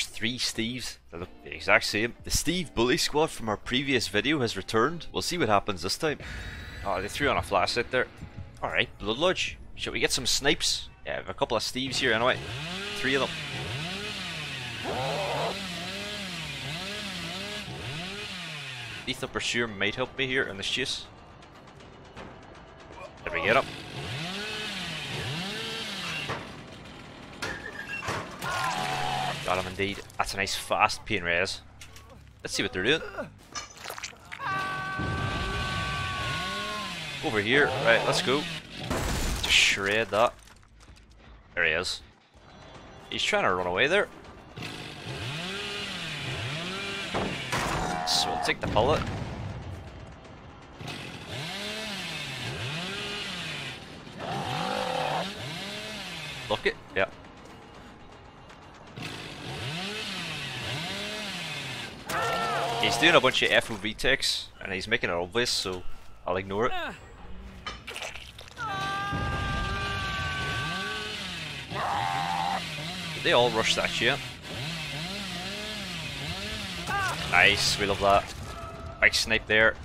There's three Steves that look the exact same. The Steve Bully squad from our previous video has returned. We'll see what happens this time. Oh, they threw on a flashlight there. Alright, Blood Lodge. Shall we get some snipes? Yeah, have a couple of Steves here anyway. Three of them. Lethal Pursuer might help me here in this chase. Did we get him? Got him indeed. That's a nice fast pain res. Let's see what they're doing. Over here. Right, let's go. Just shred that. There he is. He's trying to run away there. So we'll take the bullet. Look it. Yeah. He's doing a bunch of FOV techs and he's making it obvious, so I'll ignore it. They all rush that shit? Nice, we love that. Big snipe there.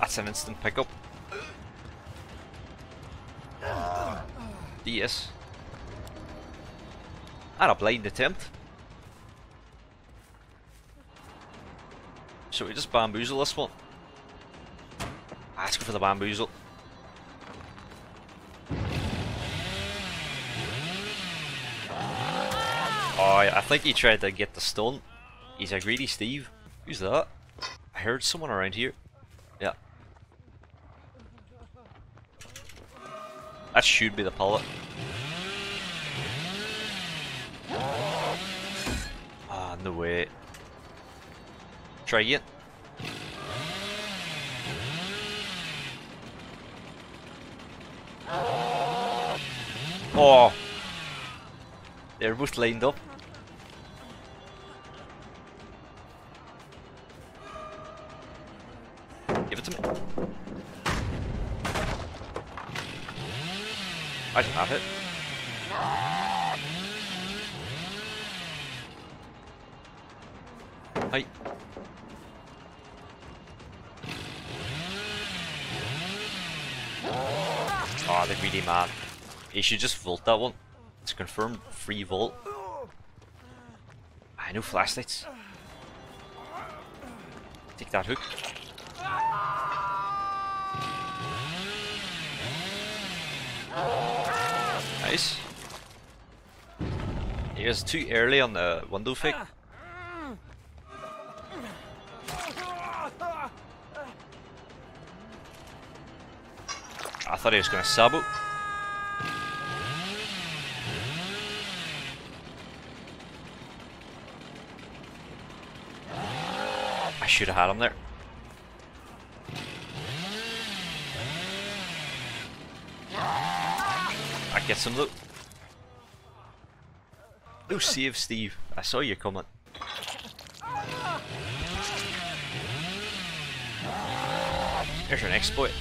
That's an instant pickup. DS. And a blind attempt. Should we just bamboozle this one? Go for the bamboozle. Oh, I think he tried to get the stun. He's a greedy Steve. Who's that? I heard someone around here. Yeah. That should be the pallet. Ah, no way. Try again. Oh! They're both lined up. Give it to me. I don't have it. Ah, oh, they're really mad. You should just vault that one. It's confirmed free vault. Ah, I know flashlights. Take that hook. Nice. He was too early on the window fake. I thought he was going to sub it. I should have had him there. I get some loot. No save, Steve. I saw you coming. There's an exploit.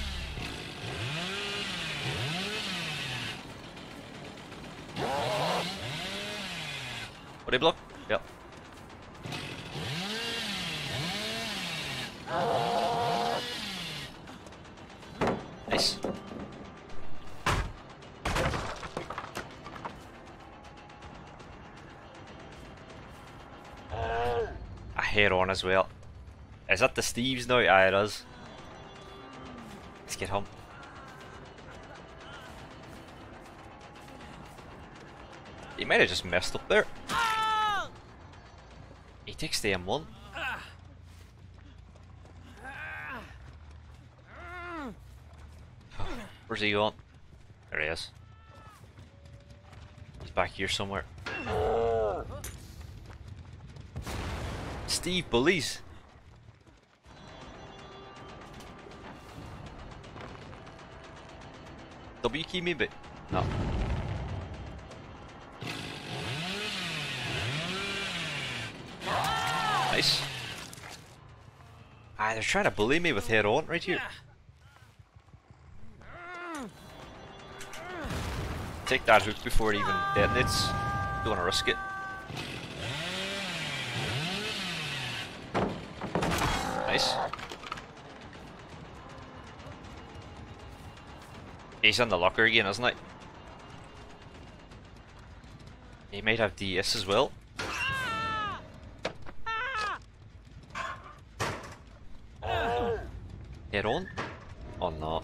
Nice. A hair on as well. Is that the Steve's now? Aye, it is. Let's get home. He might have just messed up there. He takes the M1. Where's he going? There he is. He's back here somewhere. Steve bullies. W key maybe? No. Nice. Ah, they're trying to bully me with head on right here. take that hook before it even detonates. Don't want to risk it. Nice. He's on the locker again, isn't he? He might have DS as well. Head on? Oh, or not?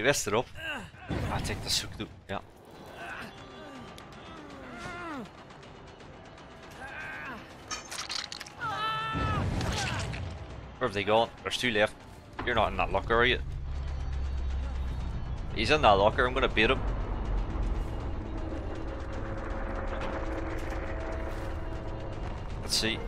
Messed it up. I take the hook though. Yeah. Where have they gone? There's two left. You're not in that locker, are you? He's in that locker, I'm gonna beat him. Let's see.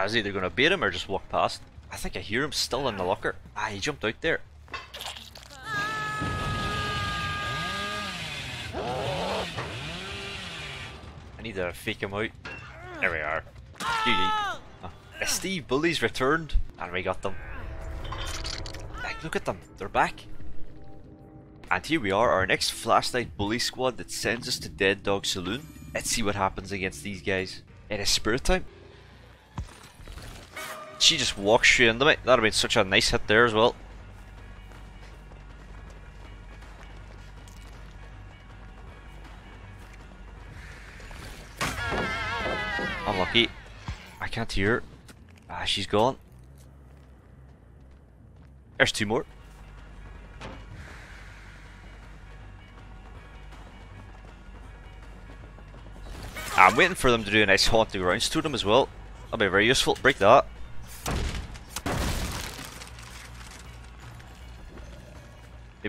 I was either gonna beat him or just walk past. I think I hear him still in the locker. Ah, he jumped out there. I need to fake him out. There we are. GG. Oh. Steve Bullies returned and we got them. Like, look at them, they're back. And here we are, our next flashlight bully squad that sends us to Dead Dog Saloon. Let's see what happens against these guys. It is spirit time. She just walks straight into me. That'd have been such a nice hit there as well. Unlucky. I can't hear. Ah, she's gone. There's two more. I'm waiting for them to do a nice Haunted Grounds to them as well. That'll be very useful. Break that.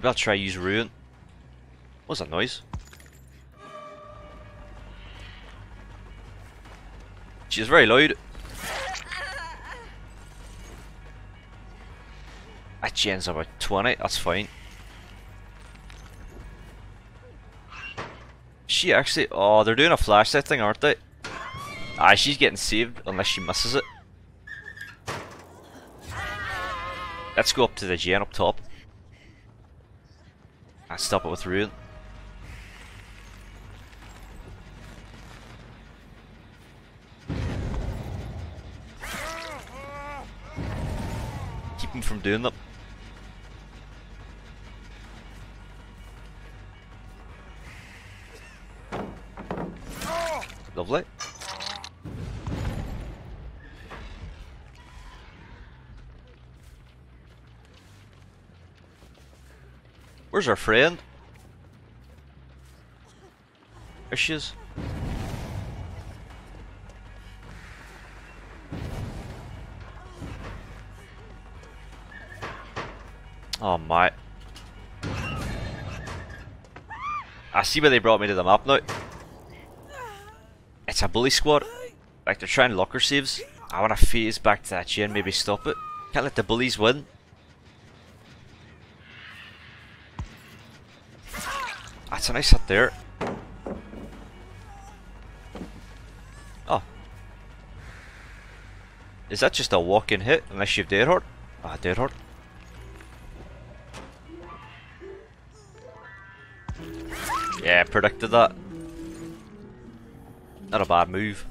Maybe I'll try use ruin. What's that noise? She's very loud. That gen's about 20, that's fine. She actually... Oh, they're doing a flashlight thing, aren't they? Ah, she's getting saved unless she misses it. Let's go up to the gen up top. I stop it with ruin. Keep him from doing that. Lovely. Where's our friend? There she is. Oh my. I see where they brought me to the map now. It's a bully squad. Like they're trying locker saves. I want to phase back to that gen, maybe stop it. Can't let the bullies win. That's a nice hit there. Oh. Is that just a walk-in hit, unless you've dead hard? Ah, dead hard. Yeah, predicted that. Not a bad move.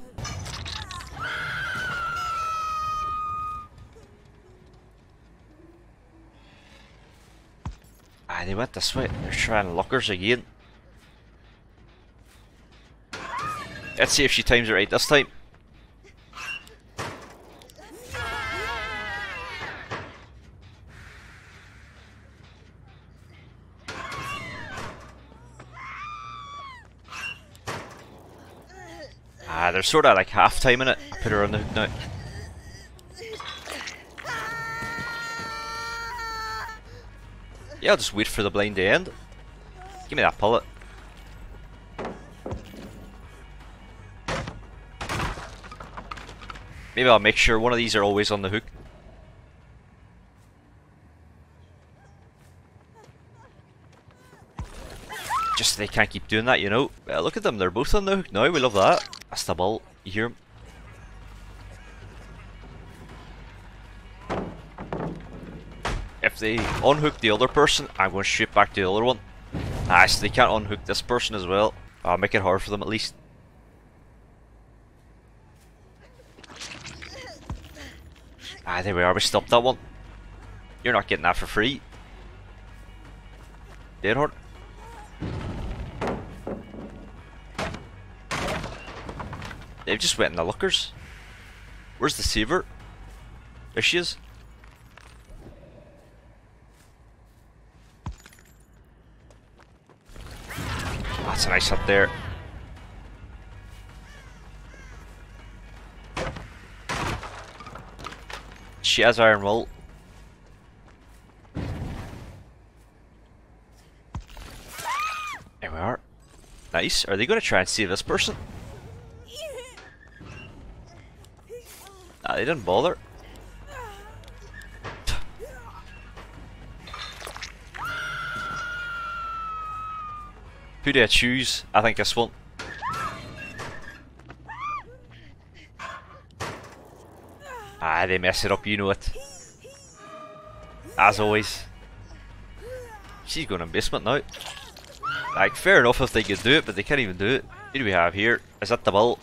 Ah, they went this way. They're trying lockers again. Let's see if she times it right this time. Ah, they're sort of like half timing it. I put her on the hook now. Yeah, I'll just wait for the blind to end. Give me that pallet. Maybe I'll make sure one of these are always on the hook. Just they can't keep doing that, you know. Well, look at them, they're both on the hook now, we love that. That's the ball, you hear him? If they unhook the other person, I'm going to shoot back to the other one. Ah, so they can't unhook this person as well. I'll make it hard for them at least. Ah, there we are, we stopped that one. You're not getting that for free. Dead hard. They've just went in the lockers. Where's the saver? There she is. That's a nice hit there. She has Iron Will. There we are. Nice. Are they going to try and see this person? Nah, they didn't bother. Who do I choose? I think this one. Ah, they mess it up, you know it. As always. She's going in basement now. Like, fair enough if they could do it, but they can't even do it. Who do we have here? Is that the bull?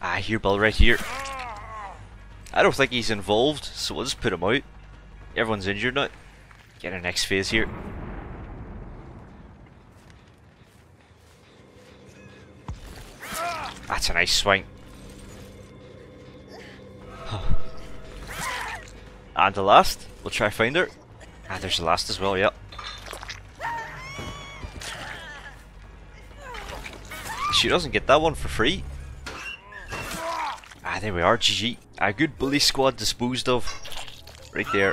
Ah, here, Bill, right here. I don't think he's involved, so we'll just put him out. Everyone's injured now. Get our next phase here. That's a nice swing. and the last, we'll try find her. Ah, there's the last as well, yep. She doesn't get that one for free. Ah, there we are, GG. A good bully squad disposed of. Right there.